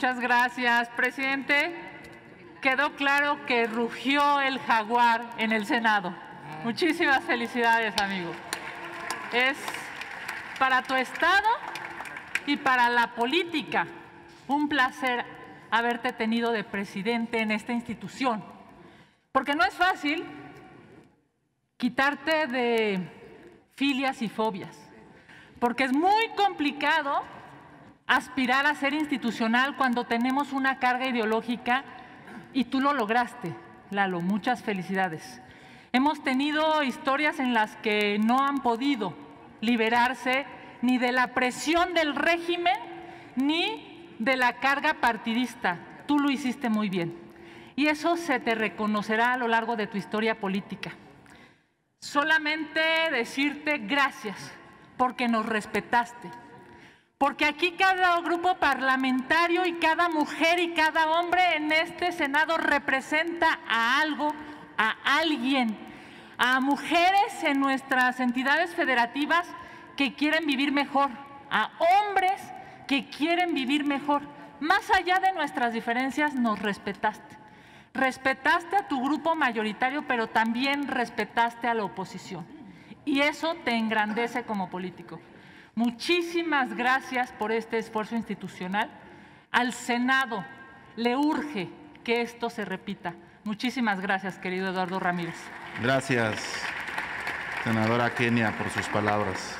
Muchas gracias, presidente. Quedó claro que rugió el jaguar en el Senado. Muchísimas felicidades, amigo. Es para tu Estado y para la política un placer haberte tenido de presidente en esta institución. Porque no es fácil quitarte de filias y fobias. Porque es muy complicado aspirar a ser institucional cuando tenemos una carga ideológica y tú lo lograste, Lalo. Muchas felicidades. Hemos tenido historias en las que no han podido liberarse ni de la presión del régimen ni de la carga partidista. Tú lo hiciste muy bien. Y eso se te reconocerá a lo largo de tu historia política. Solamente decirte gracias porque nos respetaste. Porque aquí cada grupo parlamentario y cada mujer y cada hombre en este Senado representa a algo, a alguien, a mujeres en nuestras entidades federativas que quieren vivir mejor, a hombres que quieren vivir mejor. Más allá de nuestras diferencias, nos respetaste. Respetaste a tu grupo mayoritario, pero también respetaste a la oposición. Y eso te engrandece como político. Muchísimas gracias por este esfuerzo institucional. Al Senado le urge que esto se repita. Muchísimas gracias, querido Eduardo Ramírez. Gracias, senadora Kenia, por sus palabras.